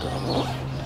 tá bom.